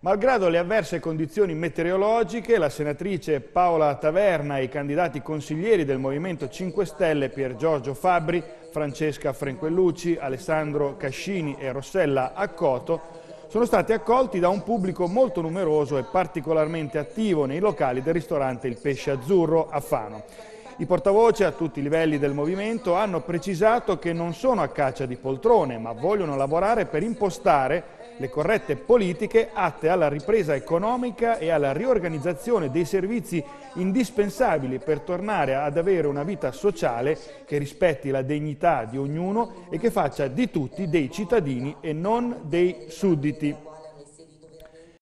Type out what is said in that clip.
Malgrado le avverse condizioni meteorologiche, la senatrice Paola Taverna e i candidati consiglieri del Movimento 5 Stelle Pier Giorgio Fabbri, Francesca Frenquellucci, Alessandro Cascini e Rossella Accoto sono stati accolti da un pubblico molto numeroso e particolarmente attivo nei locali del ristorante Il Pesce Azzurro a Fano. I portavoce a tutti i livelli del movimento hanno precisato che non sono a caccia di poltrone, ma vogliono lavorare per impostare le corrette politiche atte alla ripresa economica e alla riorganizzazione dei servizi indispensabili per tornare ad avere una vita sociale che rispetti la dignità di ognuno e che faccia di tutti dei cittadini e non dei sudditi.